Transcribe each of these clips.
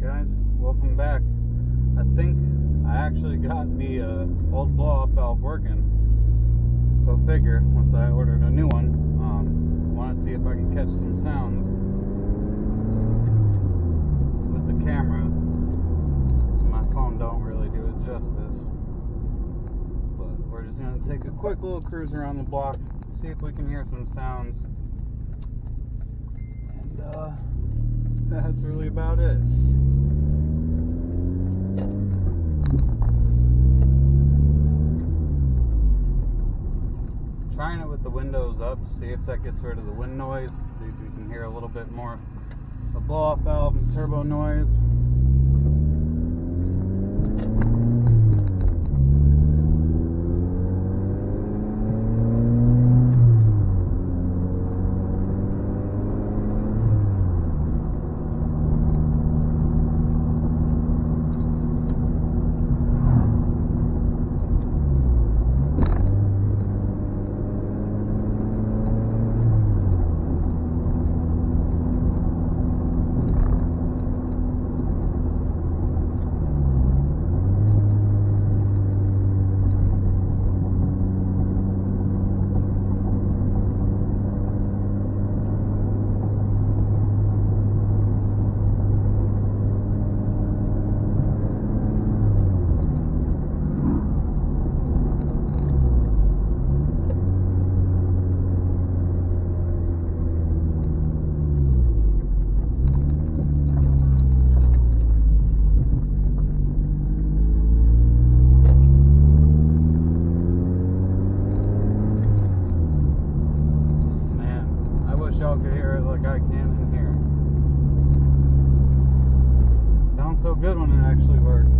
guys, welcome back. I think I actually got the uh, old blow-off valve working. Go figure, once I ordered a new one. Um, want to see if I can catch some sounds with the camera. My phone don't really do it justice. But we're just going to take a quick little cruise around the block, see if we can hear some sounds. And, uh, that's really about it. Trying it with the windows up, to see if that gets rid of the wind noise, see if you can hear a little bit more of blow off valve and turbo noise. It like I can in here. Sounds so good when it actually works.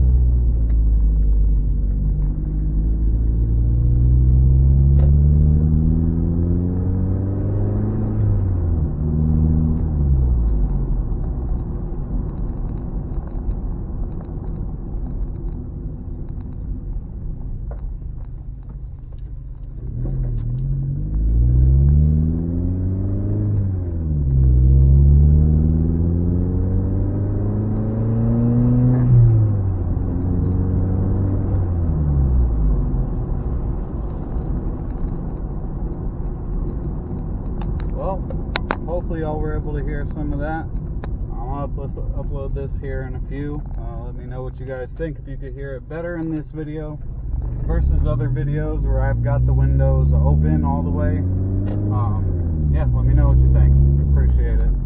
Hopefully y'all were able to hear some of that. I'll upload, this here in a few. Uh, let me know what you guys think. If you could hear it better in this video versus other videos where I've got the windows open all the way. Um, yeah, let me know what you think. Appreciate it.